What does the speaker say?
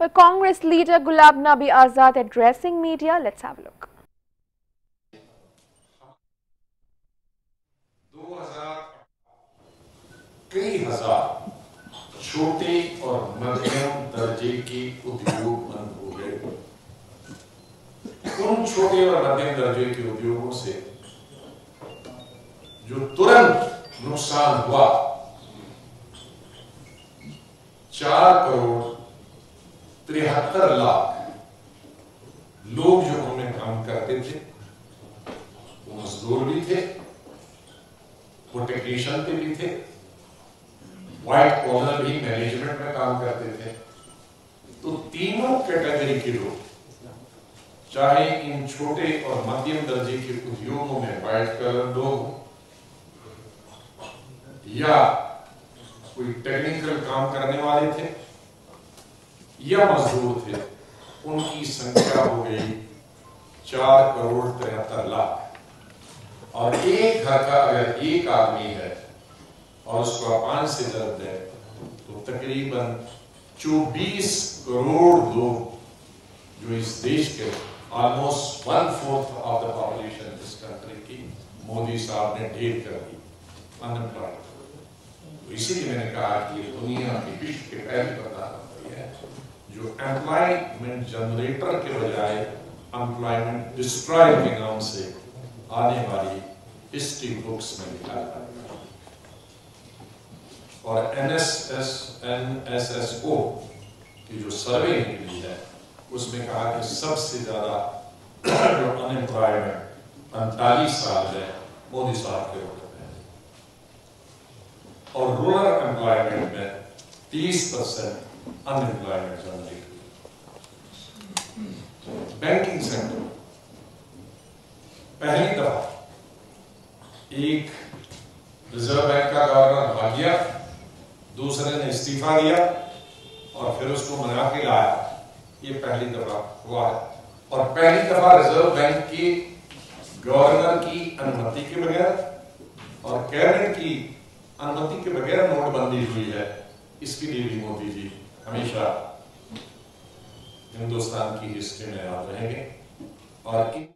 Well, Congress leader Gulab Nabi Azad addressing media. Let's have a look. कई हज़ार छोटे और मध्यम दर्जे के उद्योग बंद हो गए उन छोटे और मध्यम दर्जे के उद्योगों से जो तुरंत नुकसान हुआ चार करोड़ तिहत्तर लाख लोग जो उनमें काम करते थे, वो मजदूर भी थे, वो टेक्नीशियन पे भी थे व्हाइट कॉलर भी मैनेजमेंट में काम करते थे। तो तीनों कैटेगरी के लोग, चाहे इन छोटे और मध्यम दर्जे के उद्योगों में व्हाइट कलर लोग या कोई टेक्निकल काम करने वाले थे या मजदूर थे उनकी संख्या हो गई चार करोड़ तिहत्तर लाख और एक घर का अगर एक आदमी है और उसको अपान से दर्द है तो तकरीबन 24 करोड़ लोग जो इस देश के almost one fourth of the population इस कंट्री की मोदी साहब ने ढेर कर दी अनएम्प्लॉयड तो इसीलिए मैंने कहा कि दुनिया की विश्व के पहली प्रधानमंत्री है जो एम्प्लॉयमेंट जनरेटर के बजाय एम्प्लॉयमेंट डिस्ट्रॉय के नाम से आने वाली हिस्ट्री बुक्स में लिखा है। और एनएसएस एनएसएसओ की जो सर्वे निकली है, उसमें कहा कि सबसे ज़्यादा जो अनएम्प्लॉयमेंट पैंतालीस साल है, मोदी साहब के वक्त में और रूरल एम्प्लॉयमेंट में 30 percent unemployment generate banking sector पहली दफ़ा एक रिज़र्व बैंक का गवर्नर भाग गया दूसरे ने इस्तीफा दिया और फिर उसको मना के लाया। ये पहली दफ़ा हुआ है। और पहली दफ़ा रिज़र्व बैंक की गवर्नर की अनुमति के बगैर और कैबिनेट की अनुमति के बगैर नोटबंदी हुई है, इसके लिए भी मोदी जी हमेशा हिंदुस्तान की हिस्ट्री में याद रहेंगे। और इन